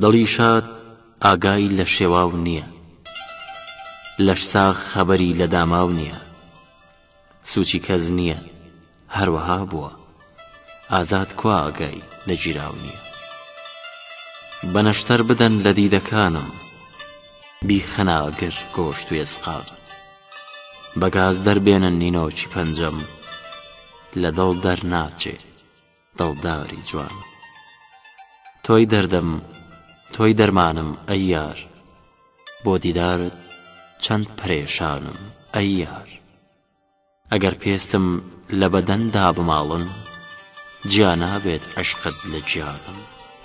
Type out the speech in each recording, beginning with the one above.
دڵی شاد ئاگای لە شێواو نییە لەش ساغ خەبەری لە داماو نییە سوچی کەس نییە هەروەها بووە ئازاد کوا ئاگای لە گیراو نییە بەنەشتەر بدەن لە دیدەکانم بیخەناگر گۆشت وێسقاو بە گاز دەربێنن نینۆکی پەنجەم لە دڵ دەرناچێ دڵداری جوان تۆی دەردم تۆی دەرمانم ئەی یار بۆ دیدارت چەند پەرێشانم ئەی یار ئەگەر پێستم لە بەدەندا بماڵن جیا نابێت عشقت لە گیانم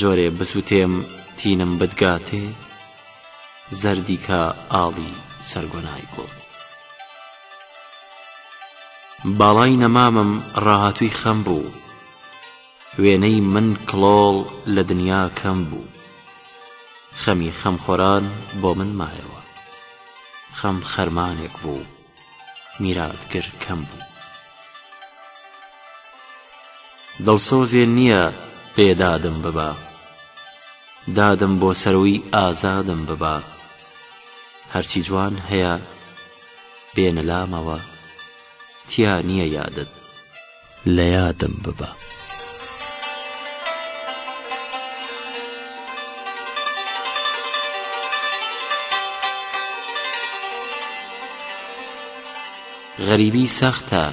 جۆرێ بسوتێم تینم بدگاتێ زەردی کە ئاڵی سەرگۆنای گوڵ. باڵای نەمامم ڕاهاتووی خەم بوو وێنەی من کڵۆڵ لە دنیا کەم بوو خەمی خەمخۆران بۆ من مایەوە خەم خەرمانێک بوو. میراتگر کەم بوو. دڵسۆزێ نییە بێ دادم ببا. دادم بۆ سەرووی ئازادم ببا. هەرچی جوان هەیە بێنە لامەوە تیا نییە یادت. لە یادم ببە. غەریبی سەختە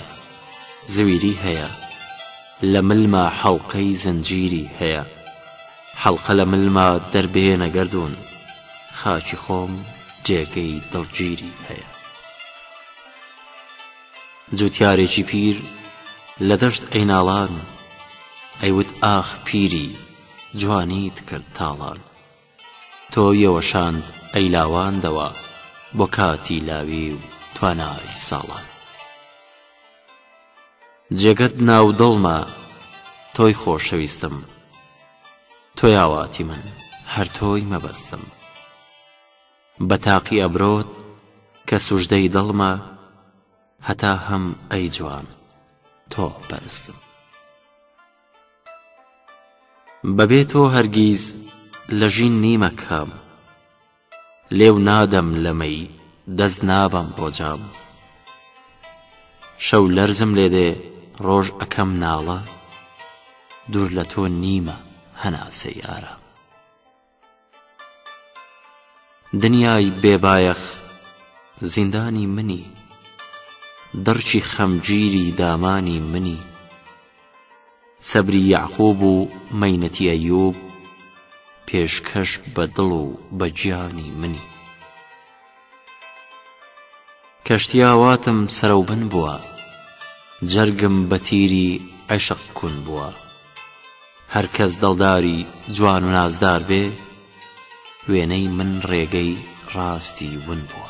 زویری هەیە لە ملما حەڵقەی زنجیری هەیە حەڵقە لە ملما دەربێنە گەردوون خاکی خۆم جێگەی دڵگیری هەیە. جووتیارێکی پیر لە دەشت ئەیناڵان ئەیوت ئاخ پیری جوانیت کرد تاڵان تۆ یەوەشاند ئەی لاواندەوە بۆ کاتی لاوی و توانای ساڵان جێگەت ناو دڵمە تۆی خۆشەویستم تۆی ئاواتی من هەر تۆی مەبەستم بە تاقی ئەبرۆت کە سوژدەی دڵمە هەتا هەم ئەی جوان تۆ پەرستم بەبێ تۆ هەرگیز لە ژین نیمە کام لێو نادەم لەمەی دەست نابەم بۆ جام شەو لەرزم لێ دێ ڕۆژ ئەکەم ناڵە دوور لە تۆ نیمە هەناسەی ئارام دنیای بێ بایەخ زیندانی منی دڕکی خەمگیری دامانی منی سەبری یەعقوب و مەینەتی ئەیوب پێشکەش بە دڵ و بە گیانی منی کەشتیاواتم سەرەوبن بووە جەرگم بە تیری عەشق کون بووە هەر کەس دڵداری جوان و نازدار بێ وێنەی من ڕێگەی ڕاستی ون بووە.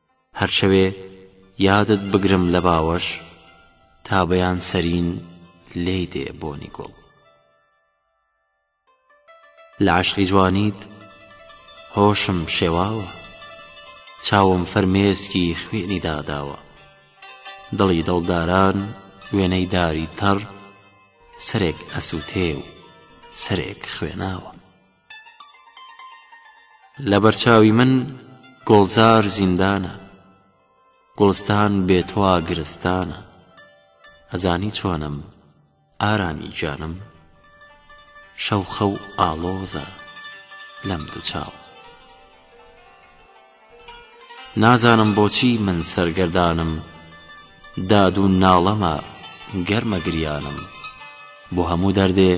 هەر شەوێ یادت بگرم لە باوەش تا بەیان سەرین لێی دێ بۆنی گوڵ لە عەشقی جوانیت هۆشم شێواوە چاوم فەرمێسکی خوێنی داداوە دڵی دڵداران وێنەی داری تەڕ سەرێک ئەسووتێ و سەرێک خوێناوە لەبەرچاوی من گۆڵزار زیندانە گوڵستان بێتوا گرستانە ئەزانی چۆنم ئارامی گیانم شەو خەو ئاڵۆزە لەم دوو چاو نازانم بۆچی من سەرگەردانم داد و ناڵەمە گەرمە گریانم بۆ هەموو دەردێ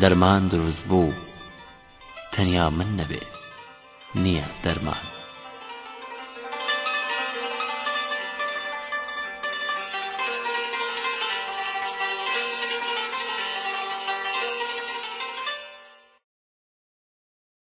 دەرمان دروست بوو تەنیا من نەبێ نییە دەرمان